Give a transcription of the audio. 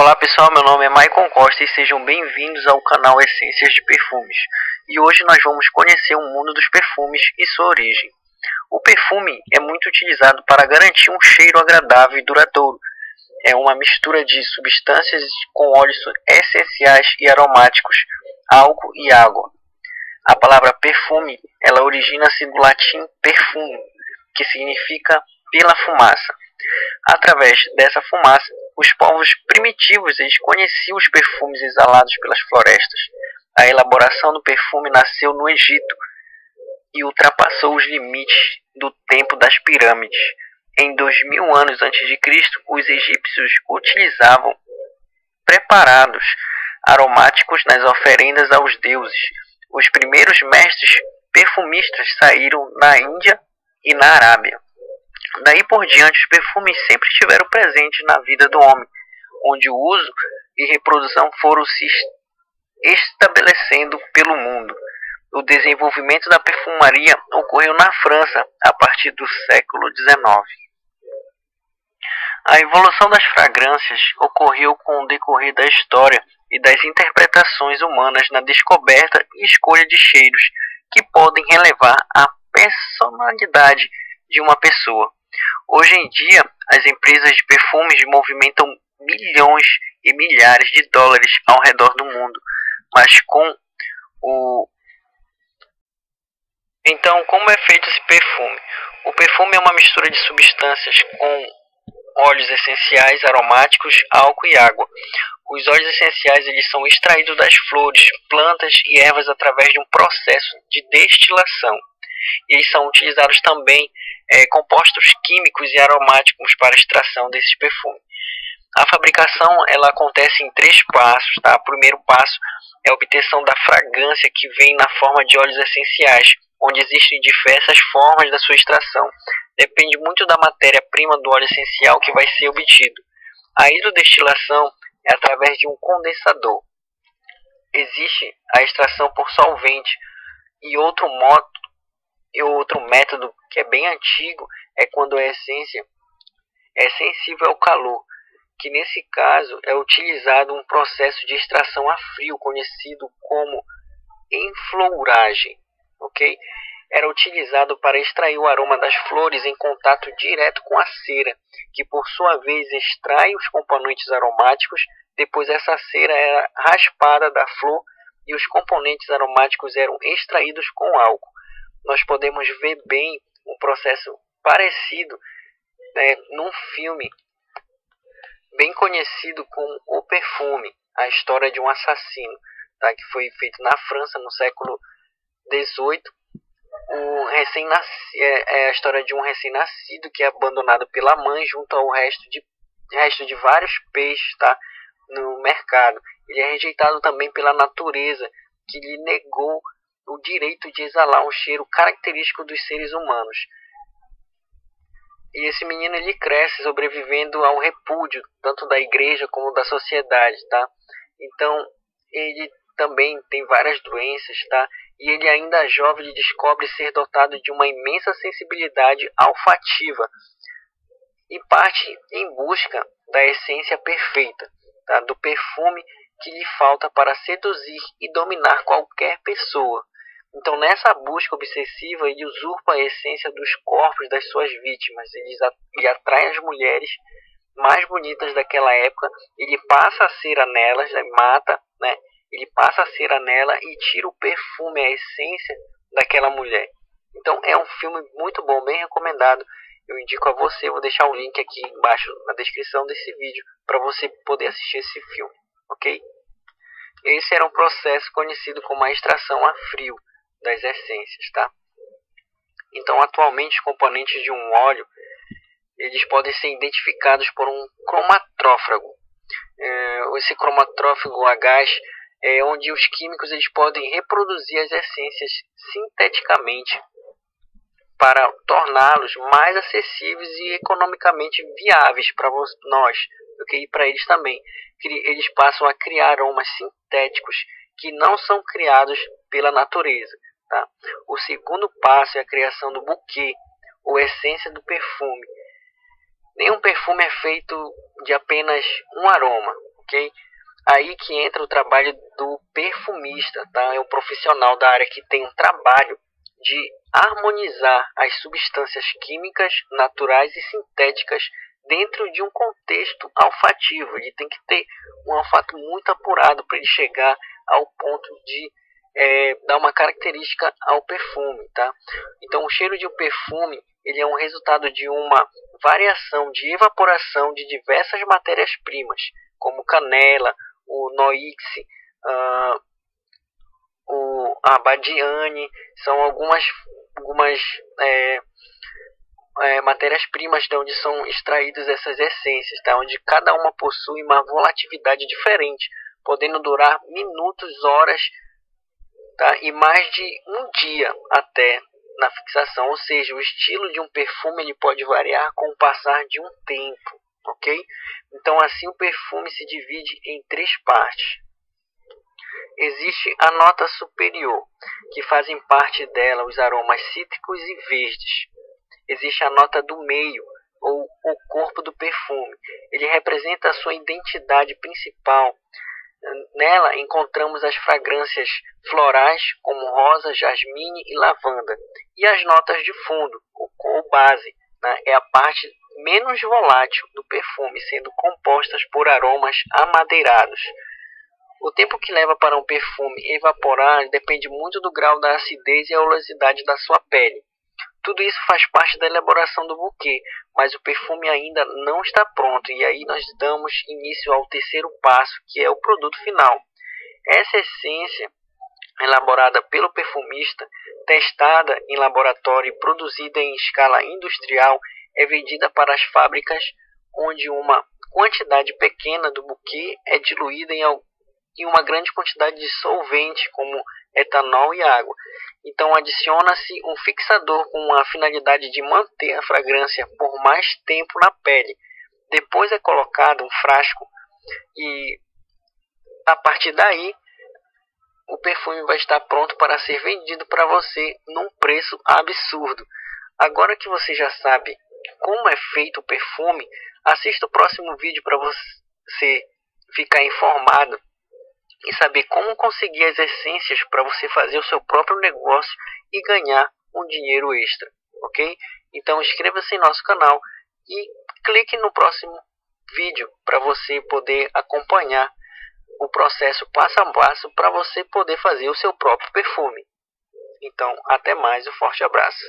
Olá pessoal, meu nome é Maicon Costa e sejam bem-vindos ao canal Essências de Perfumes. E hoje nós vamos conhecer o mundo dos perfumes e sua origem. O perfume é muito utilizado para garantir um cheiro agradável e duradouro. É uma mistura de substâncias com óleos essenciais e aromáticos, álcool e água. A palavra perfume, ela origina-se do latim perfumo, que significa pela fumaça. Através dessa fumaça, os povos primitivos eles conheciam os perfumes exalados pelas florestas. A elaboração do perfume nasceu no Egito e ultrapassou os limites do tempo das pirâmides. Em 2000 anos antes de Cristo, os egípcios utilizavam preparados aromáticos nas oferendas aos deuses. Os primeiros mestres perfumistas saíram na Índia e na Arábia. Daí por diante, os perfumes sempre estiveram presentes na vida do homem, onde o uso e reprodução foram se estabelecendo pelo mundo. O desenvolvimento da perfumaria ocorreu na França a partir do século XIX. A evolução das fragrâncias ocorreu com o decorrer da história e das interpretações humanas na descoberta e escolha de cheiros que podem relevar a personalidade de uma pessoa. Hoje em dia, as empresas de perfumes movimentam milhões e milhares de dólares ao redor do mundo, mas com o então, como é feito esse perfume? O perfume é uma mistura de substâncias com óleos essenciais, aromáticos, álcool e água. Os óleos essenciais eles são extraídos das flores, plantas e ervas através de um processo de destilação. Eles são utilizados também é, compostos químicos e aromáticos para extração desses perfumes. A fabricação ela acontece em três passos. Tá? O primeiro passo é a obtenção da fragrância que vem na forma de óleos essenciais, onde existem diversas formas da sua extração. Depende muito da matéria-prima do óleo essencial que vai ser obtido. A hidrodestilação é através de um condensador. Existe a extração por solvente e outro modo e outro método que é bem antigo é quando a essência é sensível ao calor, que nesse caso é utilizado um processo de extração a frio conhecido como enflouragem, ok? Era utilizado para extrair o aroma das flores em contato direto com a cera, que por sua vez extrai os componentes aromáticos. Depois essa cera era raspada da flor e os componentes aromáticos eram extraídos com álcool nós podemos ver bem um processo parecido né, num filme bem conhecido como O Perfume, a história de um assassino, tá, que foi feito na França no século XVIII. O recém é, é a história de um recém-nascido que é abandonado pela mãe junto ao resto de, resto de vários peixes tá, no mercado. Ele é rejeitado também pela natureza, que lhe negou o direito de exalar um cheiro característico dos seres humanos. E esse menino ele cresce sobrevivendo ao repúdio tanto da igreja como da sociedade, tá? Então ele também tem várias doenças, tá? E ele ainda jovem ele descobre ser dotado de uma imensa sensibilidade olfativa e parte em busca da essência perfeita, tá? Do perfume que lhe falta para seduzir e dominar qualquer pessoa. Então, nessa busca obsessiva, ele usurpa a essência dos corpos das suas vítimas. Ele, atrai as mulheres mais bonitas daquela época, ele passa a cera nelas, né, mata, né? Ele passa a cera nela e tira o perfume, a essência daquela mulher. Então é um filme muito bom, bem recomendado. Eu indico a você, vou deixar o link aqui embaixo na descrição desse vídeo para você poder assistir esse filme, ok? Esse era um processo conhecido como a extração a frio das essências, tá? Então, atualmente, os componentes de um óleo eles podem ser identificados por um cromatrófago. É, esse cromatrófago a gás é onde os químicos eles podem reproduzir as essências sinteticamente para torná-los mais acessíveis e economicamente viáveis para nós, okay? e para eles também. Eles passam a criar aromas sintéticos que não são criados pela natureza. Tá? O segundo passo é a criação do buquê, ou essência do perfume. Nenhum perfume é feito de apenas um aroma. ok? Aí que entra o trabalho do perfumista, tá? É um profissional da área que tem um trabalho de harmonizar as substâncias químicas, naturais e sintéticas dentro de um contexto olfativo. Ele tem que ter um olfato muito apurado para ele chegar ao ponto de é, dar uma característica ao perfume, tá? Então, o cheiro de um perfume ele é um resultado de uma variação de evaporação de diversas matérias-primas, como canela, o noix, uh, o abadiane, são algumas, algumas é, é, matérias-primas de onde são extraídas essas essências, tá? onde cada uma possui uma volatilidade diferente, podendo durar minutos, horas tá? e mais de um dia até na fixação, ou seja, o estilo de um perfume ele pode variar com o passar de um tempo, ok? Então assim o perfume se divide em três partes. Existe a nota superior, que fazem parte dela os aromas cítricos e verdes. Existe a nota do meio, ou o corpo do perfume. Ele representa a sua identidade principal, Nela encontramos as fragrâncias florais, como rosa, jasmine e lavanda, e as notas de fundo, ou base, né, é a parte menos volátil do perfume, sendo compostas por aromas amadeirados. O tempo que leva para um perfume evaporar depende muito do grau da acidez e oleosidade da sua pele. Tudo isso faz parte da elaboração do buquê, mas o perfume ainda não está pronto e aí nós damos início ao terceiro passo, que é o produto final. Essa essência, elaborada pelo perfumista, testada em laboratório e produzida em escala industrial, é vendida para as fábricas onde uma quantidade pequena do buquê é diluída em, uma grande quantidade de solvente, como etanol e água. Então adiciona-se um fixador com a finalidade de manter a fragrância por mais tempo na pele. Depois é colocado um frasco e a partir daí o perfume vai estar pronto para ser vendido para você num preço absurdo. Agora que você já sabe como é feito o perfume, assista o próximo vídeo para você ficar informado e saber como conseguir as essências para você fazer o seu próprio negócio e ganhar um dinheiro extra, ok? Então inscreva-se em nosso canal e clique no próximo vídeo para você poder acompanhar o processo passo a passo para você poder fazer o seu próprio perfume. Então, até mais, um forte abraço.